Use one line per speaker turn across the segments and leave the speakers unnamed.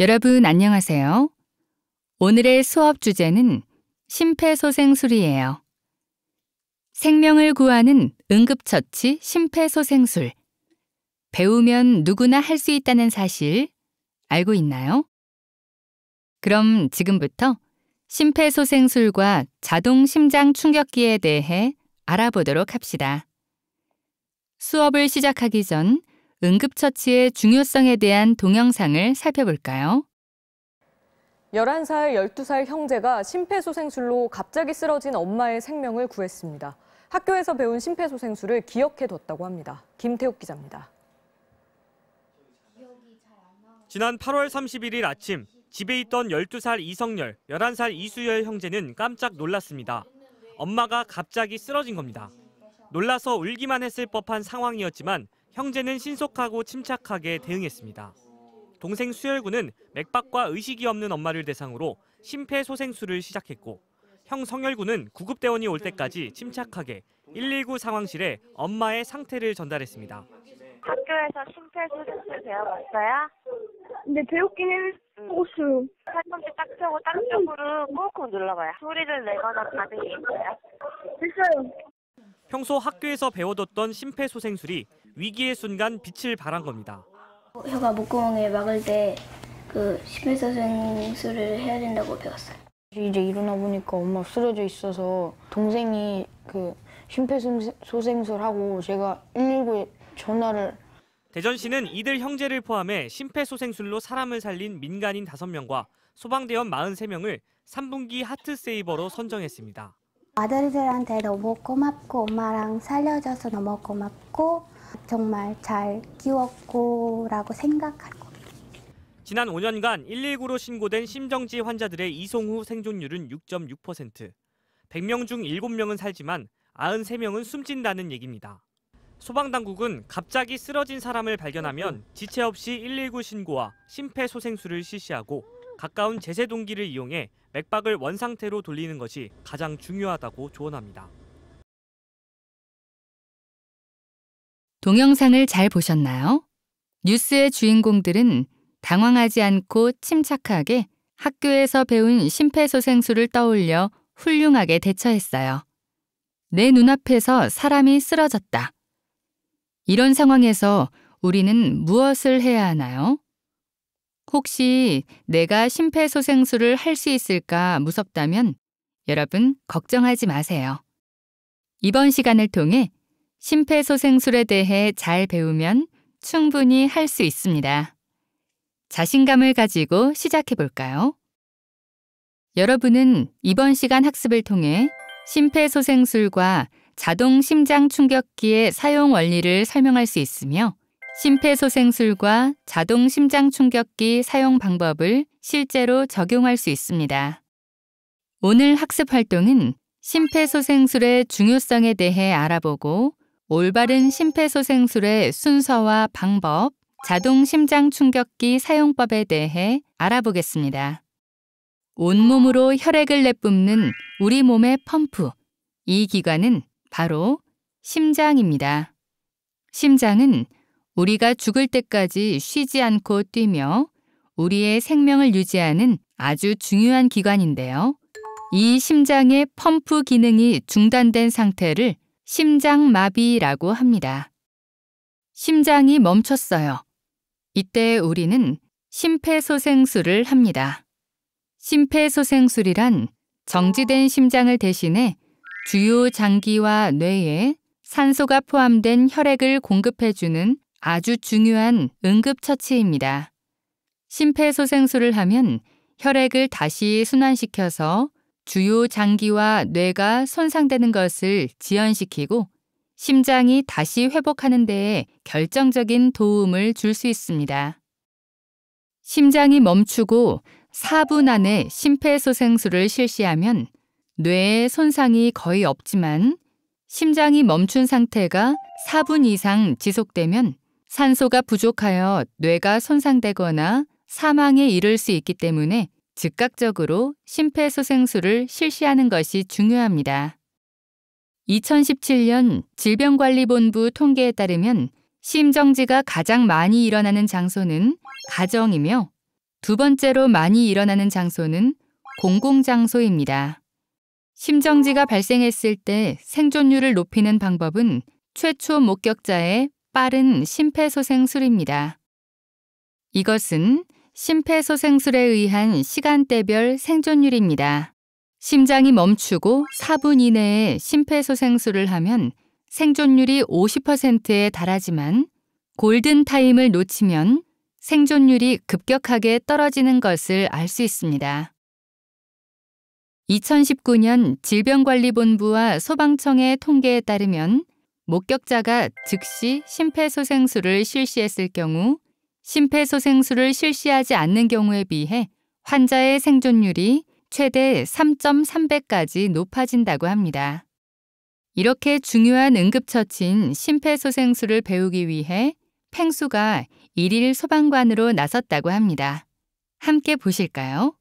여러분 안녕하세요. 오늘의 수업 주제는 심폐소생술이에요. 생명을 구하는 응급처치 심폐소생술. 배우면 누구나 할 수 있다는 사실 알고 있나요? 그럼 지금부터 심폐소생술과 자동 심장 충격기에 대해 알아보도록 합시다. 수업을 시작하기 전 응급처치의 중요성에 대한 동영상을 살펴볼까요?
11살, 12살 형제가 심폐소생술로 갑자기 쓰러진 엄마의 생명을 구했습니다. 학교에서 배운 심폐소생술을 기억해뒀다고 합니다. 김태욱 기자입니다.
지난 8월 31일 아침 집에 있던 12살 이성열, 11살 이수열 형제는 깜짝 놀랐습니다. 엄마가 갑자기 쓰러진 겁니다. 놀라서 울기만 했을 법한 상황이었지만 형제는 신속하고 침착하게 대응했습니다. 동생 수열군은 맥박과 의식이 없는 엄마를 대상으로 심폐소생술을 시작했고 형 성열군은 구급대원이 올 때까지 침착하게 119 상황실에 엄마의 상태를 전달했습니다.
학교에서 심폐소생술 배워봤어요?
네, 배웠긴 했어요.
팔꿈치 딱 펴고 딴 쪽으로 꾹꾹 눌러봐요. 소리를 내거나 반응이 있어요?
됐어요.
평소 학교에서 배워뒀던 심폐소생술이 위기의 순간 빛을 발한 겁니다.
혀가 목구멍에 막을 때 그 심폐소생술을 해야 된다고 배웠어요.
이제 일어나 보니까 엄마 쓰러져 있어서 동생이 그 심폐소생술 하고 제가 119에 전화를
대전시는 이들 형제를 포함해 심폐소생술로 사람을 살린 민간인 5명과 소방대원 43명을 3분기 하트세이버로 선정했습니다.
아들들한테 너무 고맙고 엄마랑 살려줘서 너무 고맙고 정말 잘 키웠고라고 생각하고
지난 5년간 119로 신고된 심정지 환자들의 이송 후 생존율은 6.6%. 100명 중 7명은 살지만 93명은 숨진다는 얘기입니다. 소방당국은 갑자기 쓰러진 사람을 발견하면 지체 없이 119 신고와 심폐소생술을 실시하고 가까운 제세 동기를 이용해 맥박을 원상태로 돌리는 것이 가장 중요하다고 조언합니다.
동영상을 잘 보셨나요? 뉴스의 주인공들은 당황하지 않고 침착하게 학교에서 배운 심폐소생술을 떠올려 훌륭하게 대처했어요. 내 눈앞에서 사람이 쓰러졌다. 이런 상황에서 우리는 무엇을 해야 하나요? 혹시 내가 심폐소생술을 할 수 있을까 무섭다면 여러분 걱정하지 마세요. 이번 시간을 통해 심폐소생술에 대해 잘 배우면 충분히 할 수 있습니다. 자신감을 가지고 시작해 볼까요? 여러분은 이번 시간 학습을 통해 심폐소생술과 자동 심장 충격기의 사용 원리를 설명할 수 있으며 심폐소생술과 자동 심장 충격기 사용 방법을 실제로 적용할 수 있습니다. 오늘 학습 활동은 심폐소생술의 중요성에 대해 알아보고 올바른 심폐소생술의 순서와 방법, 자동 심장 충격기 사용법에 대해 알아보겠습니다. 온몸으로 혈액을 내뿜는 우리 몸의 펌프, 이 기관은 바로 심장입니다. 심장은 우리가 죽을 때까지 쉬지 않고 뛰며 우리의 생명을 유지하는 아주 중요한 기관인데요. 이 심장의 펌프 기능이 중단된 상태를 심장마비라고 합니다. 심장이 멈췄어요. 이때 우리는 심폐소생술을 합니다. 심폐소생술이란 정지된 심장을 대신해 주요 장기와 뇌에 산소가 포함된 혈액을 공급해주는 아주 중요한 응급처치입니다. 심폐소생술을 하면 혈액을 다시 순환시켜서 주요 장기와 뇌가 손상되는 것을 지연시키고 심장이 다시 회복하는 데에 결정적인 도움을 줄 수 있습니다. 심장이 멈추고 4분 안에 심폐소생술을 실시하면 뇌에 손상이 거의 없지만 심장이 멈춘 상태가 4분 이상 지속되면 산소가 부족하여 뇌가 손상되거나 사망에 이를 수 있기 때문에 즉각적으로 심폐소생술을 실시하는 것이 중요합니다. 2017년 질병관리본부 통계에 따르면 심정지가 가장 많이 일어나는 장소는 가정이며 두 번째로 많이 일어나는 장소는 공공장소입니다. 심정지가 발생했을 때 생존율을 높이는 방법은 최초 목격자의 빠른 심폐소생술입니다. 이것은 심폐소생술에 의한 시간대별 생존율입니다. 심장이 멈추고 4분 이내에 심폐소생술을 하면 생존율이 50%에 달하지만 골든타임을 놓치면 생존율이 급격하게 떨어지는 것을 알 수 있습니다. 2019년 질병관리본부와 소방청의 통계에 따르면 목격자가 즉시 심폐소생술을 실시했을 경우 심폐소생술을 실시하지 않는 경우에 비해 환자의 생존율이 최대 3.3배까지 높아진다고 합니다. 이렇게 중요한 응급처치인 심폐소생술을 배우기 위해 팽수가 일일 소방관으로 나섰다고 합니다. 함께 보실까요?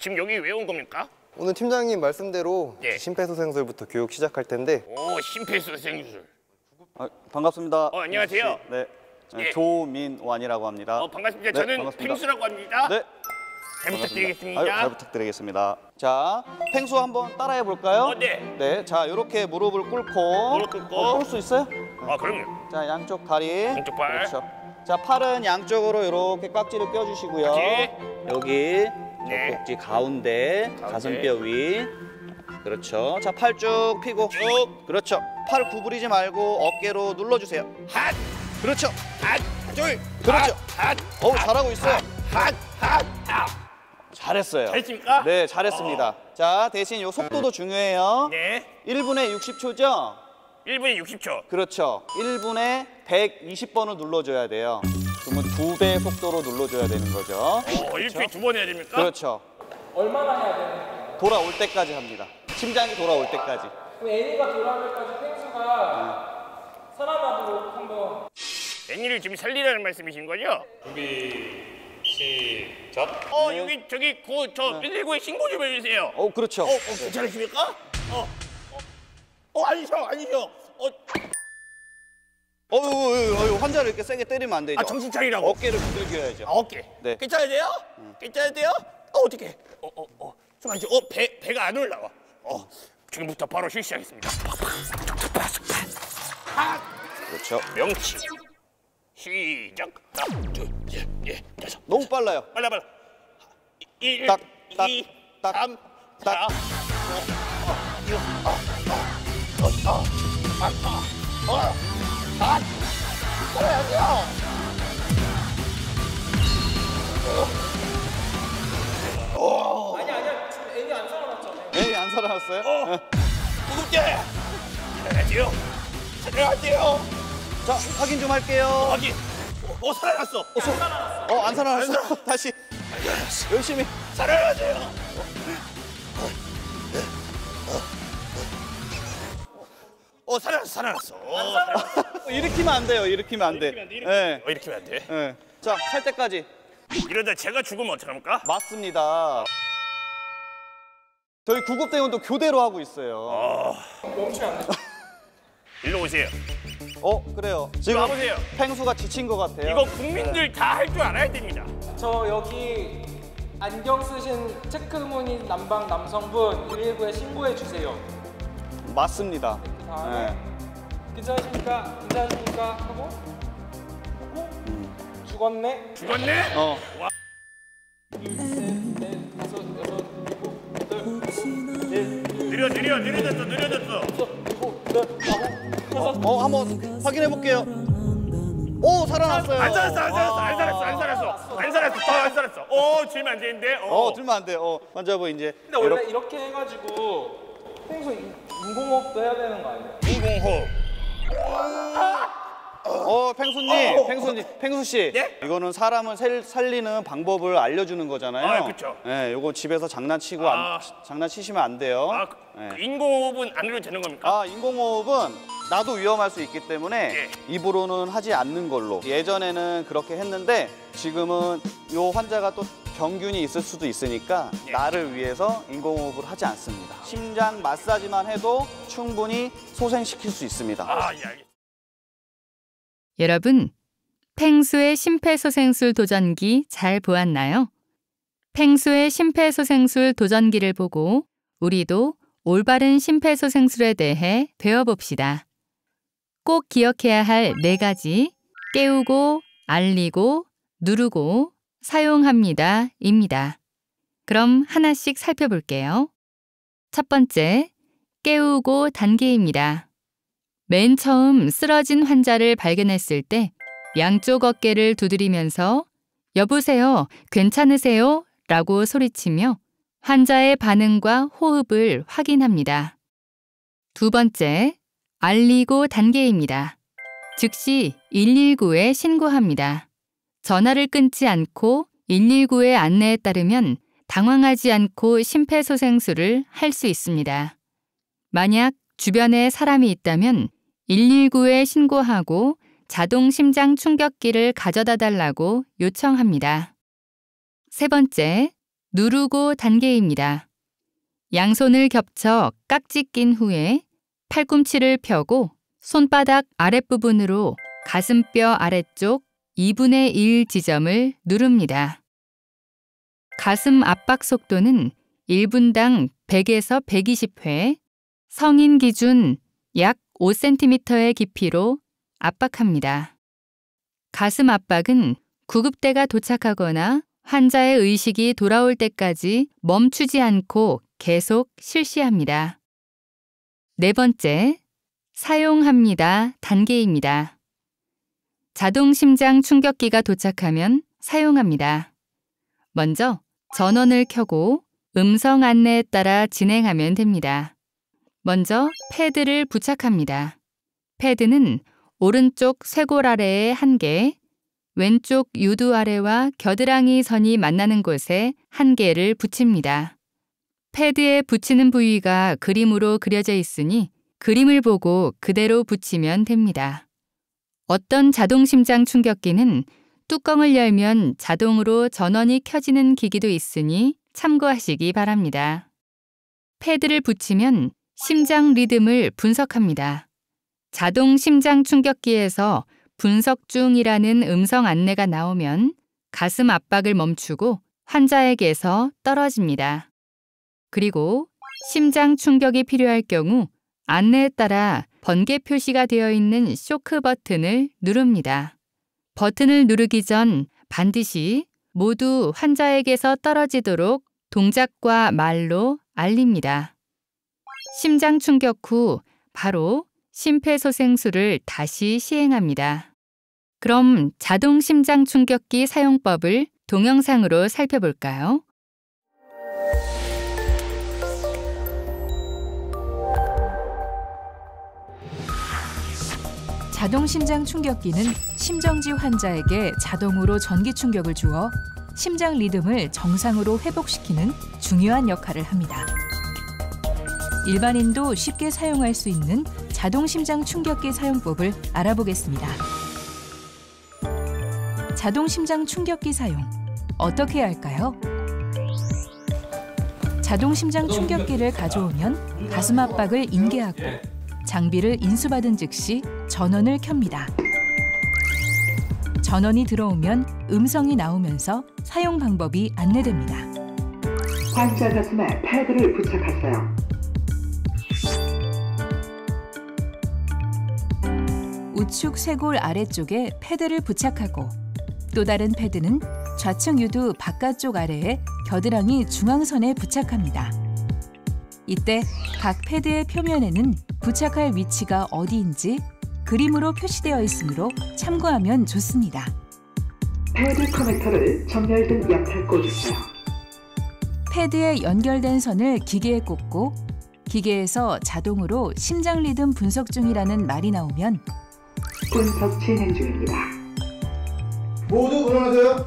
지금 여기 왜 온 겁니까?
오늘 팀장님 말씀대로
예.
심폐소생술부터 교육 시작할 텐데
오 심폐소생술.
아, 반갑습니다.
어, 안녕하세요.
네. 네,
예.
조민완이라고 합니다.
어 반갑습니다.
네,
저는
반갑습니다.
팽수라고 합니다.
네.
잘 부탁드리겠습니다.
아유, 잘 부탁드리겠습니다. 자, 팽수 한번 따라해 볼까요?
어, 네.
네. 자, 이렇게 무릎을 꿇고
무릎 꿇고.
어, 꿇을 수 있어요?
아 그럼요.
자, 양쪽 다리.
양쪽 발.
그렇죠. 자, 팔은 양쪽으로 이렇게 깍지를 껴 주시고요.
깍지.
여기
네.
젖꼭지 가운데,
가운데.
가슴뼈 위. 그렇죠. 자, 팔쭉 펴고
쭉.
그렇죠. 팔 구부리지 말고 어깨로 눌러 주세요.
핫,
그렇죠.
핫, 둘.
그렇죠.
핫,
어우, 잘하고 있어요.
핫, 핫, 핫.
잘했어요.
잘했습니까?
네, 잘했습니다. 자, 대신 요 속도도 중요해요.
네.
1분에 60초죠?
1분에 60초.
그렇죠. 1분에 120번을 눌러줘야 돼요. 그러면 두 배 속도로 눌러줘야 되는 거죠.
어, 일주일에 두 번 해야 됩니까?
그렇죠. 얼마나 해야 돼요? 돌아올 때까지 합니다. 심장이 돌아올 때까지.
애니 를 지금 살리라는 말씀이신 거죠? 준비 시작. 어 여기 저기 그저 119에 신고 좀 해주세요.
어, 그렇죠.
어, 어 괜찮으십니까? 어, 어, 어 아니죠, 아니죠. 어,
어, 어, 어, 어, 환자를 이렇게 세게 때리면 안 되죠.
아 정신 차리라고.
어깨를 두들겨야죠.
아, 어깨.
네.
괜찮아야 돼요? 괜찮아야 돼요? 어 어떻게? 어, 어, 어. 좀 앉아. 어, 배 배가 안 올라와. 어, 지금부터 바로 실시하겠습니다.
그렇죠.
명치. 시작. 하나, 둘, 셋, 넷, 다섯.
너무 빨라요.
빨라 빨라. 일,
딱, 딱,
이,
딱,
삼,
딱.
사, 오, 어, 육, 어, 어, 어, 어, 아, 어, 어, 아, 잘해야죠.
에이, 안 살아났어요?
어, 무겁게. 잘해야지요. 잘해야지요.
자, 확인 좀 할게요.
확인. 어, 어 살아났어.
어, 안 살아났어. 다시 열심히.
살아야지요. 어, 살아났어, 살아났어. 어, 살아났어.
일으키면 안 돼요. 일으키면 안 돼.
일으키면 안 돼,
네.
어, 하면 안 돼.
네. 자, 살 때까지.
이러다 제가 죽으면 어떡합니까?
맞습니다. 저희 구급대원도 교대로 하고 있어요.
일로 오세요.
어, 그래요. 지금
와보세요.
팽수가 지친 것 같아요.
이거 국민들 다할 줄 알아야 됩니다.
저 여기 안경 쓰신 체크무늬 남방 남성분 119에 신고해 주세요.
맞습니다.
다음에
네.
괜찮으십니까? 괜찮으십니까? 하고 하고 죽었네.
죽었네?
어.
넷, 다섯, 여섯, 일곱, 여덟,
느려, 느려, 느려졌어, 느려졌어.
일곱, 여덟, 아홉,
어, 한번 확인해 볼게요. 오, 살아났어요.
안 살았어, 안 살았어, 안 살았어, 안 살았어, 안 살았어, 더안 살았어. 오, 들면 안 되는데. 어,
어, 들면 안 돼. 어, 환자분 이제
근데 원래 이렇게 해가지고 평소 인공호흡도 해야 되는 거 아니에요?
인공호흡.
어, 팽수님, 팽수님, 팽수 씨.
예?
이거는 사람을 살, 살리는 방법을 알려주는 거잖아요.
아, 그쵸.
네, 요거 집에서 장난치고
아.
안, 장난치시면 안 돼요.
아, 그,
네.
그 인공호흡은 안 해도 되는 겁니까?
아, 인공호흡은 나도 위험할 수 있기 때문에
예.
입으로는 하지 않는 걸로. 예전에는 그렇게 했는데 지금은 요 환자가 또 병균이 있을 수도 있으니까
예.
나를 위해서 인공호흡을 하지 않습니다. 심장 마사지만 해도 충분히 소생시킬 수 있습니다.
아, 예.
여러분, 펭수의 심폐소생술 도전기 잘 보았나요? 펭수의 심폐소생술 도전기를 보고 우리도 올바른 심폐소생술에 대해 배워봅시다. 꼭 기억해야 할 네 가지 깨우고, 알리고, 누르고, 사용합니다. 입니다. 그럼 하나씩 살펴볼게요. 첫 번째, 깨우고 단계입니다. 맨 처음 쓰러진 환자를 발견했을 때 양쪽 어깨를 두드리면서 여보세요, 괜찮으세요? 라고 소리치며 환자의 반응과 호흡을 확인합니다. 두 번째, 알리고 단계입니다. 즉시 119에 신고합니다. 전화를 끊지 않고 119의 안내에 따르면 당황하지 않고 심폐소생술을 할 수 있습니다. 만약 주변에 사람이 있다면 119에 신고하고 자동 심장 충격기를 가져다 달라고 요청합니다. 세 번째, 누르고 단계입니다. 양손을 겹쳐 깍지 낀 후에 팔꿈치를 펴고 손바닥 아랫부분으로 가슴뼈 아래쪽 2분의 1 지점을 누릅니다. 가슴 압박 속도는 1분당 100에서 120회, 성인 기준 약 5cm의 깊이로 압박합니다. 가슴 압박은 구급대가 도착하거나 환자의 의식이 돌아올 때까지 멈추지 않고 계속 실시합니다. 네 번째, 사용합니다. 단계입니다. 자동 심장 충격기가 도착하면 사용합니다. 먼저 전원을 켜고 음성 안내에 따라 진행하면 됩니다. 먼저 패드를 부착합니다. 패드는 오른쪽 쇄골 아래에 한 개, 왼쪽 유두 아래와 겨드랑이 선이 만나는 곳에 한 개를 붙입니다. 패드에 붙이는 부위가 그림으로 그려져 있으니 그림을 보고 그대로 붙이면 됩니다. 어떤 자동 심장 충격기는 뚜껑을 열면 자동으로 전원이 켜지는 기기도 있으니 참고하시기 바랍니다. 패드를 붙이면 심장 리듬을 분석합니다. 자동 심장 충격기에서 분석 중이라는 음성 안내가 나오면 가슴 압박을 멈추고 환자에게서 떨어집니다. 그리고 심장 충격이 필요할 경우 안내에 따라 번개 표시가 되어 있는 쇼크 버튼을 누릅니다. 버튼을 누르기 전 반드시 모두 환자에게서 떨어지도록 동작과 말로 알립니다. 심장 충격 후 바로 심폐소생술을 다시 시행합니다. 그럼 자동 심장 충격기 사용법을 동영상으로 살펴볼까요?
자동 심장 충격기는 심정지 환자에게 자동으로 전기 충격을 주어 심장 리듬을 정상으로 회복시키는 중요한 역할을 합니다. 일반인도 쉽게 사용할 수 있는 자동 심장 충격기 사용법을 알아보겠습니다. 자동 심장 충격기 사용 어떻게 할까요? 자동 심장 충격기를 가져오면 가슴 압박을 인계하고 장비를 인수받은 즉시 전원을 켭니다. 전원이 들어오면 음성이 나오면서 사용 방법이 안내됩니다.
환자 가슴에 패드를 부착하세요.
우측 쇄골 아래쪽에 패드를 부착하고 또 다른 패드는 좌측 유두 바깥쪽 아래에 겨드랑이 중앙선에 부착합니다. 이때 각 패드의 표면에는 부착할 위치가 어디인지 그림으로 표시되어 있으므로 참고하면 좋습니다.
패드 커넥터를 정렬등 옆에 꽂으세요.
패드에 연결된 선을 기계에 꽂고 기계에서 자동으로 심장 리듬 분석 중이라는 말이 나오면
분석 진행 중입니다.
모두 일어나세요.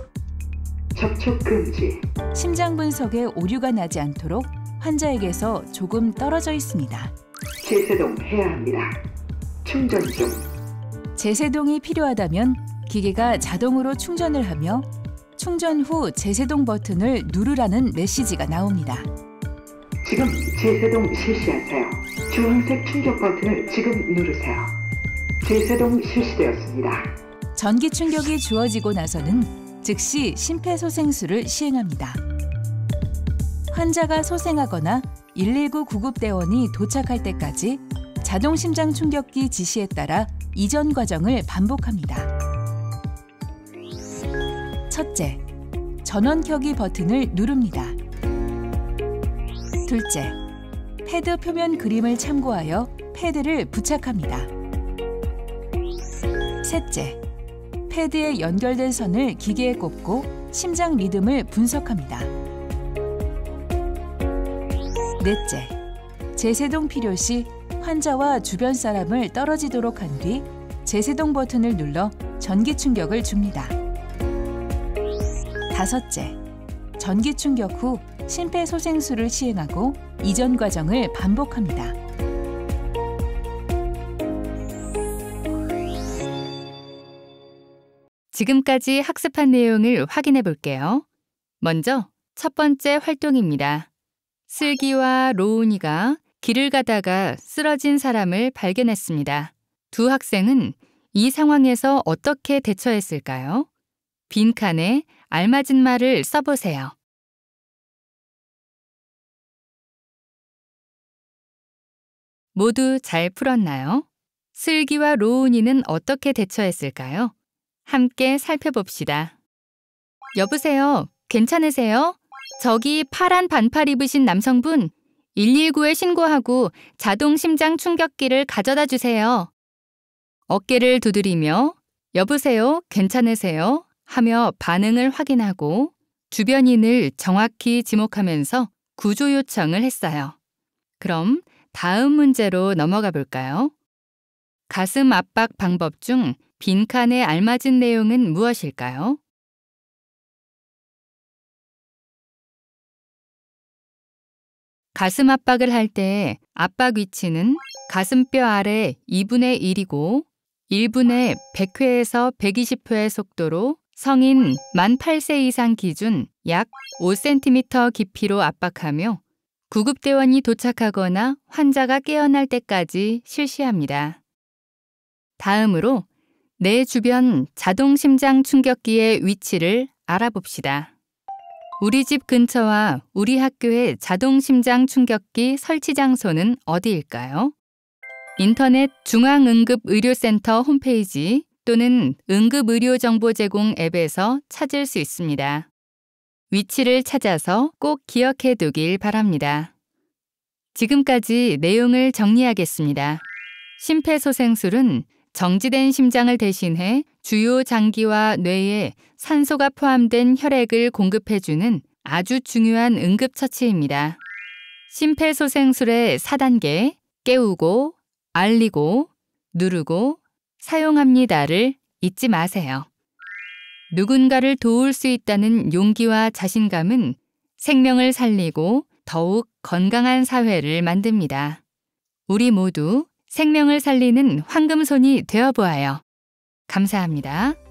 접촉 금지.
심장 분석에 오류가 나지 않도록 환자에게서 조금 떨어져 있습니다.
제세동 해야 합니다. 충전 중.
제세동이 필요하다면 기계가 자동으로 충전을 하며 충전 후 제세동 버튼을 누르라는 메시지가 나옵니다.
지금 제세동 실시하세요. 주황색 충격 버튼을 지금 누르세요. 제세동 실시되었습니다.
전기 충격이 주어지고 나서는 즉시 심폐소생술을 시행합니다. 환자가 소생하거나 119 구급대원이 도착할 때까지 자동 심장 충격기 지시에 따라 이전 과정을 반복합니다. 첫째, 전원 켜기 버튼을 누릅니다. 둘째, 패드 표면 그림을 참고하여 패드를 부착합니다. 셋째, 패드에 연결된 선을 기계에 꼽고 심장 리듬을 분석합니다. 넷째, 제세동 필요 시 환자와 주변 사람을 떨어지도록 한 뒤 제세동 버튼을 눌러 전기 충격을 줍니다. 다섯째, 전기 충격 후 심폐소생술을 시행하고 이전 과정을 반복합니다.
지금까지 학습한 내용을 확인해 볼게요. 먼저 첫 번째 활동입니다. 슬기와 로운이가 길을 가다가 쓰러진 사람을 발견했습니다. 두 학생은 이 상황에서 어떻게 대처했을까요? 빈칸에 알맞은 말을 써보세요. 모두 잘 풀었나요? 슬기와 로운이는 어떻게 대처했을까요? 함께 살펴봅시다. 여보세요. 괜찮으세요? 저기 파란 반팔 입으신 남성분 119에 신고하고 자동 심장 충격기를 가져다 주세요. 어깨를 두드리며 여보세요. 괜찮으세요? 하며 반응을 확인하고 주변인을 정확히 지목하면서 구조 요청을 했어요. 그럼 다음 문제로 넘어가 볼까요? 가슴 압박 방법 중 빈칸에 알맞은 내용은 무엇일까요? 가슴 압박을 할 때 압박 위치는 가슴뼈 아래 2분의 1이고 1분에 100회에서 120회의 속도로 성인 만 8세 이상 기준 약 5cm 깊이로 압박하며 구급대원이 도착하거나 환자가 깨어날 때까지 실시합니다. 다음으로 내 주변 자동 심장 충격기의 위치를 알아봅시다. 우리 집 근처와 우리 학교의 자동 심장 충격기 설치 장소는 어디일까요? 인터넷 중앙응급의료센터 홈페이지 또는 응급의료정보 제공 앱에서 찾을 수 있습니다. 위치를 찾아서 꼭 기억해 두길 바랍니다. 지금까지 내용을 정리하겠습니다. 심폐소생술은 정지된 심장을 대신해 주요 장기와 뇌에 산소가 포함된 혈액을 공급해주는 아주 중요한 응급처치입니다. 심폐소생술의 4단계 깨우고, 알리고, 누르고, 사용합니다를 잊지 마세요. 누군가를 도울 수 있다는 용기와 자신감은 생명을 살리고 더욱 건강한 사회를 만듭니다. 우리 모두 생명을 살리는 황금손이 되어보아요. 감사합니다.